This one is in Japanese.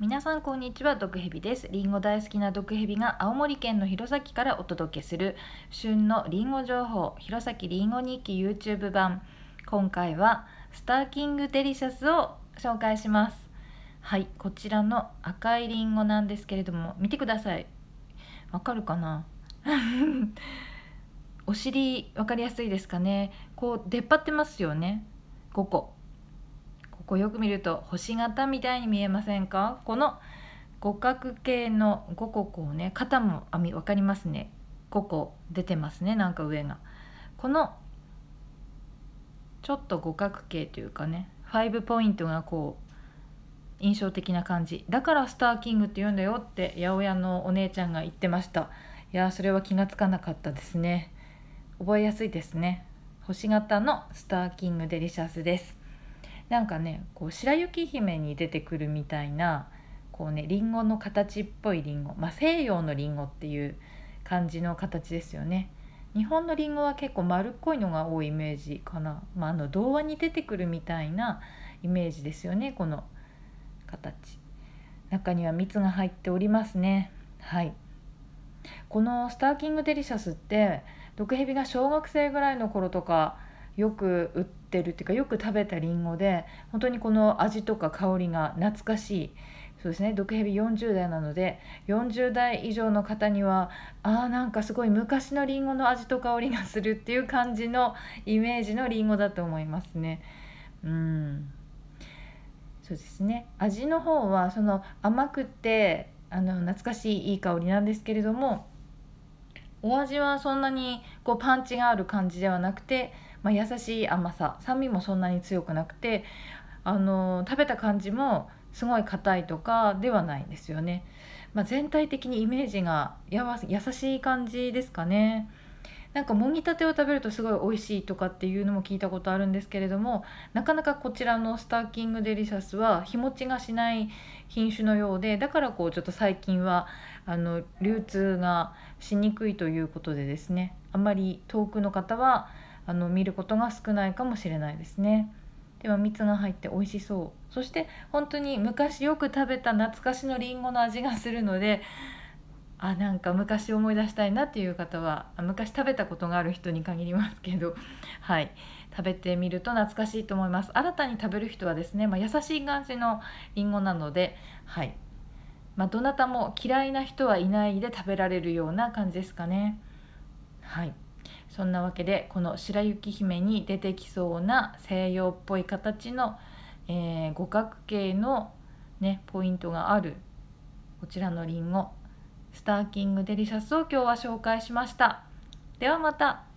皆さんこんにちは。毒蛇です。リンゴ大好きな毒蛇が青森県の弘前からお届けする旬のリンゴ情報。弘前リンゴ日記 YouTube 版。今回はスターキングデリシャスを紹介します。はいこちらの赤いリンゴなんですけれども見てください。わかるかな？お尻分かりやすいですかね？こう出っ張ってますよね。5個。ここよく見ると星型みたいに見えませんか？この五角形の5個こうね肩もあみ分かりますね。5個出てますねなんか上が。このちょっと五角形というかね5ポイントがこう印象的な感じ。だからスターキングって言うんだよって八百屋のお姉ちゃんが言ってました。いやそれは気がつかなかったですね。覚えやすいですね。星型のスターキングデリシャスです。なんかねこう白雪姫に出てくるみたいなこうねリンゴの形っぽいリンゴ、まあ、西洋のリンゴっていう感じの形ですよね。日本のリンゴは結構丸っこいのが多いイメージかな、まあ、あの童話に出てくるみたいなイメージですよねこの形。中には蜜が入っておりますね。はい。このスターキングデリシャスって毒蛇が小学生ぐらいの頃とかよく売ってるっていうかよく食べたりんごで本当にこの味とか香りが懐かしい。そうですね。毒蛇40代なので40代以上の方にはあーなんかすごい昔のりんごの味と香りがするっていう感じのイメージのりんごだと思いますね。うん。そうですね。味の方はその甘くてあの懐かしいいい香りなんですけれどもお味はそんなにこうパンチがある感じではなくて、まあ、優しい甘さ酸味もそんなに強くなくてあの食べた感じもすごい硬いとかではないんですよね、まあ、全体的にイメージがやわ優しい感じですかね。なんかもぎたてを食べるとすごい美味しいとかっていうのも聞いたことあるんですけれどもなかなかこちらのスターキングデリシャスは日持ちがしない品種のようでだからこうちょっと最近はあの流通がしにくいということでですねあんまり遠くの方はあの見ることが少ないかもしれないですね。でも蜜が入って美味しそうそして本当に昔よく食べた懐かしのりんごの味がするのであなんか昔思い出したいなっていう方は昔食べたことがある人に限りますけど はい。食べてみると懐かしいと思います。新たに食べる人はですね、まあ、優しい感じのりんごなのではい。まあ、どなたも嫌いな人はいないで食べられるような感じですかね。はい。そんなわけでこの白雪姫に出てきそうな西洋っぽい形の、えー、五角形のねポイントがあるこちらのりんごスターキングデリシャスを今日は紹介しました。ではまた。